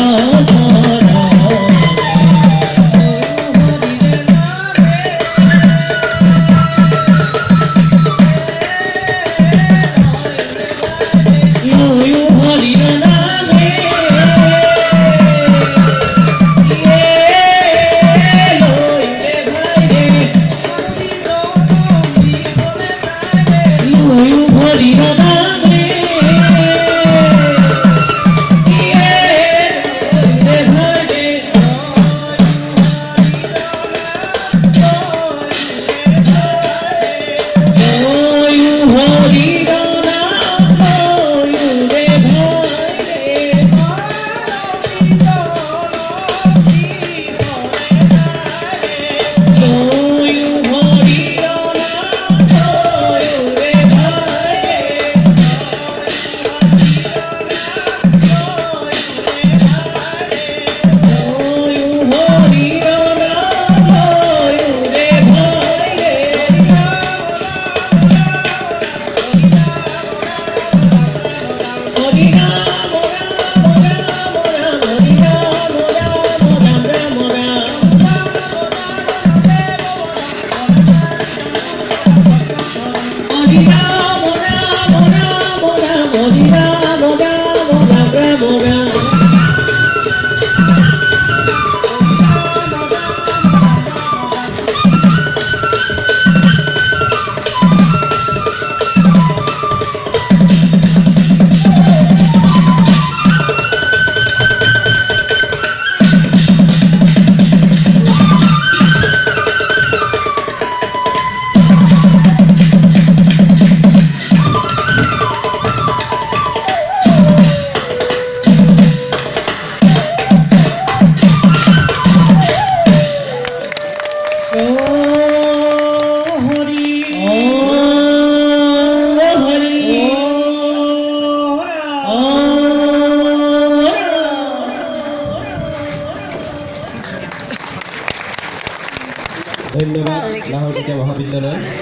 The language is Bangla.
no. ধন্যবাদ লাহোর মহাবিদ্যালয়